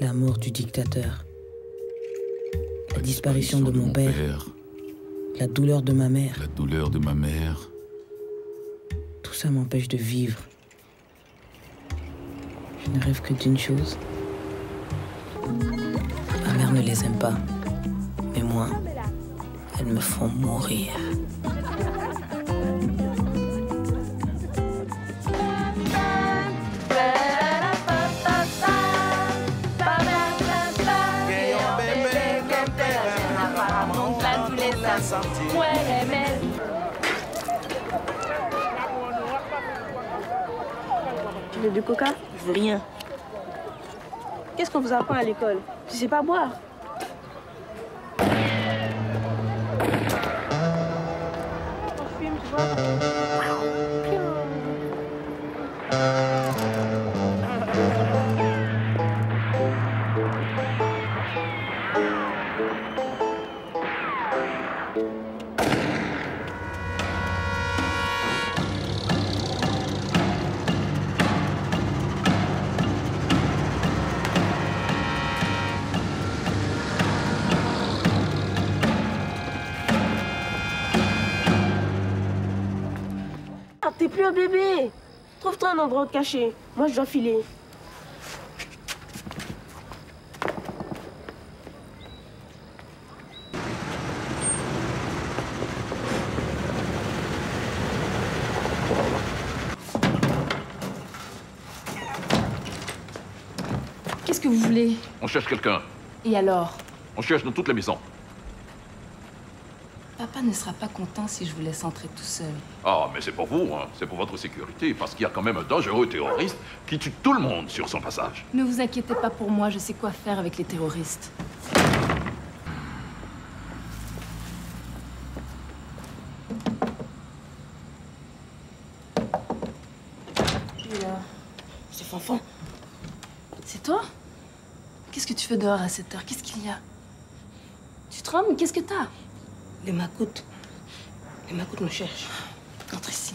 La mort du dictateur. La disparition de mon père. La douleur de ma mère. La douleur de ma mère. Tout ça m'empêche de vivre. Je ne rêve que d'une chose. Ma mère ne les aime pas. Mais moi, elles me font mourir. Tu veux du coca Je veux rien. Qu'est-ce qu'on vous apprend à l'école? Tu sais pas boire. On fume, tu vois T'es plus un bébé Trouve-toi un endroit caché. Moi, je dois filer. Qu'est-ce que vous voulez? On cherche quelqu'un. Et alors? On cherche dans toute la maison. Papa ne sera pas content si je vous laisse entrer tout seul. Ah, mais c'est pour vous, hein. c'est pour votre sécurité, parce qu'il y a quand même un dangereux terroriste qui tue tout le monde sur son passage. Ne vous inquiétez pas pour moi, je sais quoi faire avec les terroristes. C'est Fanfan. C'est toi? Qu'est-ce que tu fais dehors à cette heure? Qu'est-ce qu'il y a? Tu trembles? Qu'est-ce que t'as? Les macoutes. Les macoutes nous cherchent. Entre ici.